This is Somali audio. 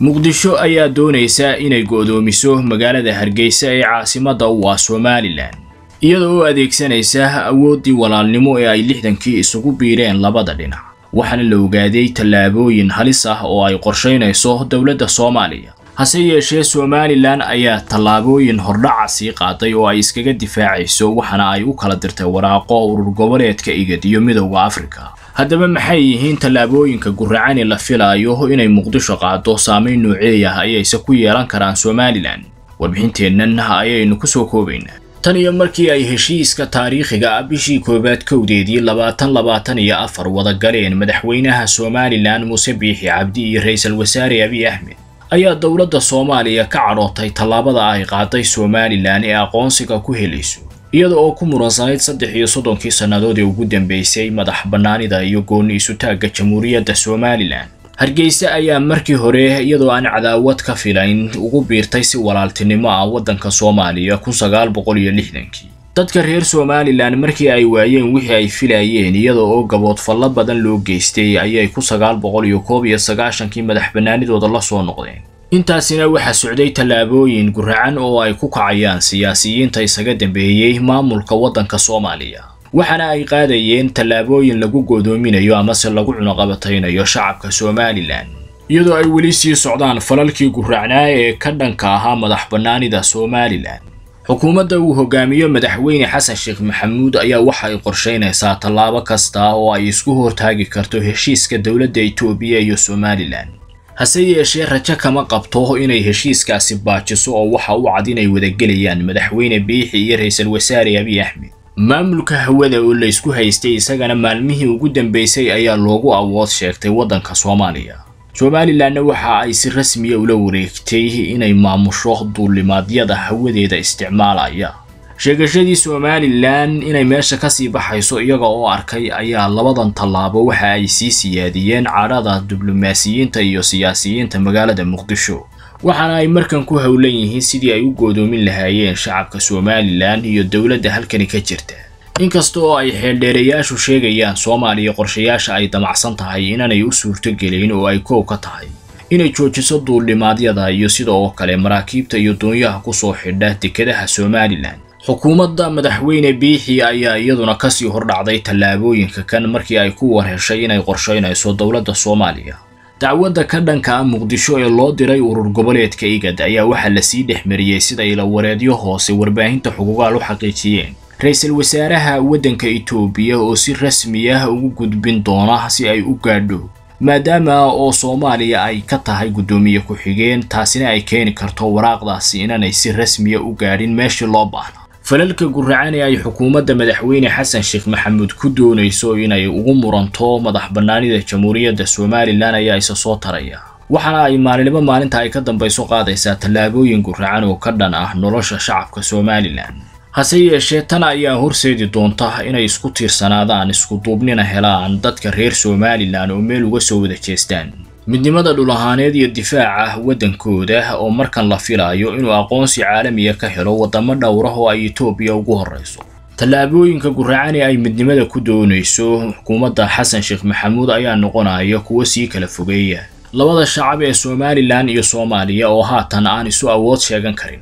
muqdisho ayaa doonaysa inay go'doomiso magaalada hargeysa ee caasimadda u ah somalilan iyada oo adeegsanaysa awooddii walaalnimo ee ay lixdankii isugu biireen labada dhinac. Waxaana la ogaaday tallaabooyin halis ah oo ay qorshaynayso dowladda soomaaliya. Hase yeeshee somalilan ayaa tallaabooyin hordhaca sii qaaday oo ay iskaga difaacayso waxaana ay u kala dirtay waraaqo urur goboleedka igad iyo midowda afrika haddaba maxay yihiin tallaabooyinka guracani la filaayo inay muqdisho qaado saamayn nooceeyah ayayse ku yeelan karaan somalilan? Warbixinteennan ayaynu ku soo koobaynaa. Tan iyo markii ay heshiiska taariikhiga ah bishii koowaad kowdeedii labaatan labaatan iyo afar wada galeen madaxweynaha somalilan muuse biixi cabdi iyo ra'iisul wasaare abiy axmed ayaa dowladda soomaaliya ka cadhootay tallaabada ay qaaday somalilan ee aqoonsiga ku helayso iyada oo ku muransanayd saddex iyo soddonkii sannadood ee ugu dambeysay madax bannaanida iyo goonni isutaagga jamhuuriyadda somalilan hargeysa ayaa markii hore iyadoo aan cadaawad ka filayn ugu biirtay si walaaltinimo ah waddanka soomaaliya kun sagaal dadka reer somalilan markii ay waayeen wixii ay filayeen iyada oo gaboodfallo badan loo geystay ayay kun sagaal boqol sagaashankii madax bannaanidooda la soo noqdeen intaasina waxaa socday tallaabooyin guracan oo ay ku kacayaan siyaasiyiinta isaga dambeeyey maamulka waddanka soomaaliya. Waxaana ay qaadayeen tallaabooyin lagu godoominayo amase lagu cunuqabataynayo shacabka somalilan. Iyadoo ay weli sii socdaan falalkii guracnaa ee ka dhanka ahaa madax bannaanida somalilan. Xukuumadda uu hogaamiyo madaxweyne xasan sheekh maxamuud ayaa waxa ay qorshaynaysaa tallaabo kasta oo ay isku hortaagi karto heshiiska dowladda etoobiya iyo somalilan hase yeeshee rajo kama qabto inay heshiiskaasi baajiso oo waxa u cad inay wadagelayaan madaxweyne biixi iyo ra'iisul wasaare abiy axmed maamulka hawada oo la isku haystay isagana maalmihii ugu dambeysay ayaa loogu awood sheegtay waddanka soomaaliya. Somalilanna waxa ay si rasmiya ula wareegtay inay maamusho duulimaadyada hawadeeda isticmaalaya sheegashadii somalilan inay meesha ka sii baxayso iyaga oo arkay ayaa labadan tallaabo waxa ay sii siyaadiyeen cadhada diblomaasiyiinta iyo siyaasiyiinta magaalada muqdisho. Waxaana ay markan ku howlan yihiin sidii ay u goodoomin lahaayeen shacabka somalilan iyo dowladda halkani ka jirta. Inkasta oo ay xeeldheerayaashu sheegayaan soomaaliya qorshayaasha ay damacsan tahay inaanay u suurtogelin oo ay koow ka tahay. Inay joojiso duuldhimaadyada iyo sida oo kale maraakiibta iyo doonyaha ku soo xidha dekedaha somalilan xukuumadda madaxweyne biixi ayaa iyaduna ka sii hordhacday tallaabooyinka kan markii ay ku warheshay inay qorshaynayso dowladda soomaaliya. Dacwadda ka dhanka ah muqdisho ee loo diray urur goboleedka igad ayaa waxaa la sii dhexmariyey sida ilawareedyo hoose warbaahinta xuquuqaal u xaqiijiyeen. Ra'iisul wasaaraha waddanka itoobiya oo si rasmi ah ugu gudbin doona si ay u gaadho maadaama oo soomaaliya ay ka tahay guddoomiye ku-xigeen taasina ay keeni karto waraaqdaasi inaanay si rasmiya u gaadhin meeshii loo baahna falalka guracani ay xukuumadda madaxweyne xasan sheekh maxamuud ku doonayso inay ugu muranto madax bannaanida jamhuuriyadda somalilan ayaa isa soo taraya. Waxaana ay maalinimo maalinta ay ka dambayso qaadaysaa tallaabooyin guracan oo ka dhan ah nolosha shacabka somalilan. Hase yeeshee tan ayaa horseedi doonta inay isku tiirsanaadaan isku duubnina helaan dadka reer somalilan oo meel uga soo wada jeestaan midnimada dhul ahaaneed iyo difaaca waddankooda oo markan la filaayo inuu aqoonsi caalamiya ka helo waddamo dhowrah oo ay etoobiya ugu horrayso tallaabooyinka guracani ay midnimada ku doonayso xukuumadda xasan sheekh maxamuud ayaa noqonaya kuwo sii kala fogeeya. Labada shacab ee somalilan iyo soomaaliya oo haatan aan isu awood sheegan karin